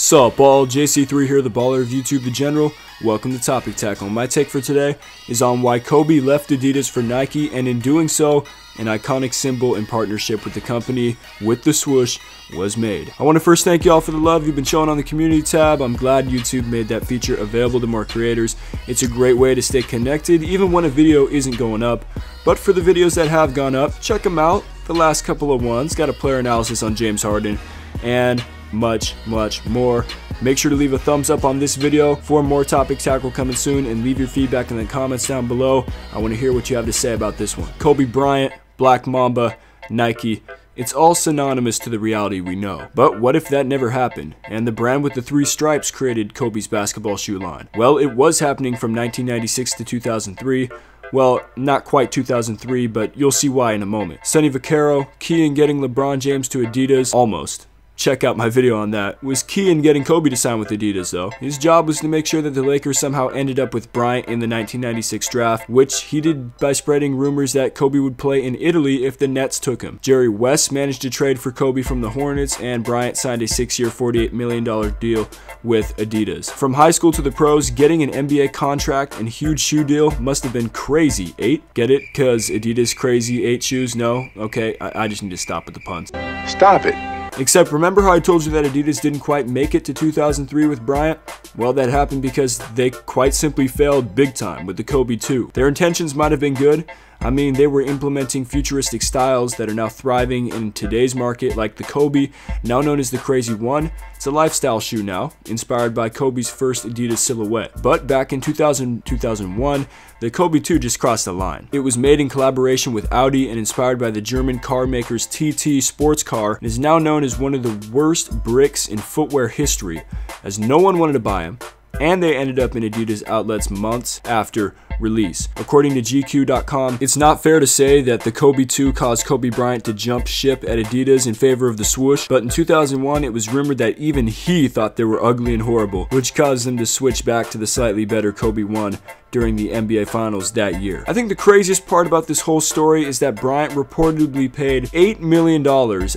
Sup all, JC3 here, the baller of YouTube the General. Welcome to Topic Tackle. My take for today is on why Kobe left Adidas for Nike and in doing so, an iconic symbol in partnership with the company with the swoosh was made. I want to first thank y'all for the love you've been showing on the community tab. I'm glad YouTube made that feature available to more creators. It's a great way to stay connected even when a video isn't going up. But for the videos that have gone up, check them out. The last couple of ones got a player analysis on James Harden and much, much more. Make sure to leave a thumbs up on this video for more topic tackle coming soon and leave your feedback in the comments down below. I want to hear what you have to say about this one. Kobe Bryant, Black Mamba, Nike, it's all synonymous to the reality we know. But what if that never happened, and the brand with the three stripes created Kobe's basketball shoe line? Well, it was happening from 1996 to 2003, well, not quite 2003, but you'll see why in a moment. Sonny Vaccaro, key in getting LeBron James to Adidas, almost check out my video on that, was key in getting Kobe to sign with Adidas though. His job was to make sure that the Lakers somehow ended up with Bryant in the 1996 draft, which he did by spreading rumors that Kobe would play in Italy if the Nets took him. Jerry West managed to trade for Kobe from the Hornets, and Bryant signed a six-year, $48 million deal with Adidas. From high school to the pros, getting an NBA contract and huge shoe deal must have been crazy. Eight? Get it? Cause Adidas crazy eight shoes? No? Okay, I, I just need to stop with the puns. Stop it. Except remember how I told you that Adidas didn't quite make it to 2003 with Bryant? Well, that happened because they quite simply failed big time with the Kobe 2. Their intentions might have been good, I mean, they were implementing futuristic styles that are now thriving in today's market, like the Kobe, now known as the Crazy One. It's a lifestyle shoe now, inspired by Kobe's first Adidas silhouette. But back in 2000 2001, the Kobe 2 just crossed the line. It was made in collaboration with Audi and inspired by the German car maker's TT sports car and is now known as one of the worst bricks in footwear history, as no one wanted to buy them, and they ended up in Adidas outlets months after release. According to GQ.com, it's not fair to say that the Kobe 2 caused Kobe Bryant to jump ship at Adidas in favor of the swoosh, but in 2001 it was rumored that even he thought they were ugly and horrible, which caused them to switch back to the slightly better Kobe 1 during the NBA Finals that year. I think the craziest part about this whole story is that Bryant reportedly paid $8 million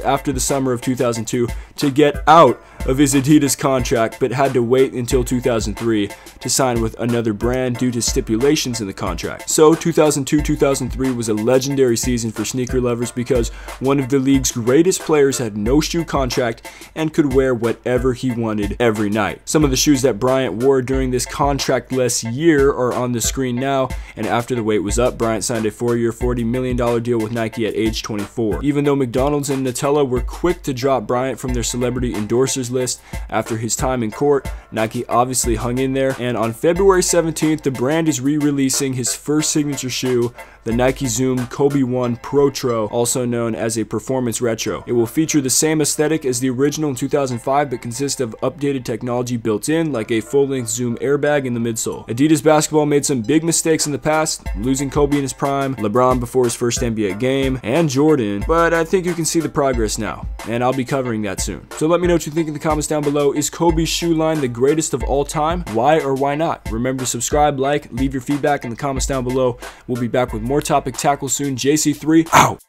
after the summer of 2002 to get out of his Adidas contract, but had to wait until 2003 to sign with another brand due to stipulations in the contract. So 2002-2003 was a legendary season for sneaker lovers because one of the league's greatest players had no shoe contract and could wear whatever he wanted every night. Some of the shoes that Bryant wore during this contractless year are on the screen now, and after the wait was up, Bryant signed a four-year, $40 million deal with Nike at age 24. Even though McDonald's and Nutella were quick to drop Bryant from their celebrity endorsers list after his time in court, Nike obviously hung in there, and on February 17th, the brand is re-releasing his first signature shoe, the Nike Zoom Kobe 1 Protro, also known as a performance retro. It will feature the same aesthetic as the original in 2005, but consist of updated technology built in, like a full-length Zoom airbag in the midsole. Adidas basketball made some big mistakes in the past, losing Kobe in his prime, LeBron before his first NBA game, and Jordan, but I think you can see the progress now, and I'll be covering that soon. So let me know what you think in the comments down below. Is Kobe's shoe line the greatest of all time? Why or why not? Remember to subscribe, like, leave your feedback in the comments down below. We'll be back with more topic tackle soon. JC3 out.